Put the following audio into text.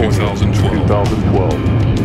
2012. 2012.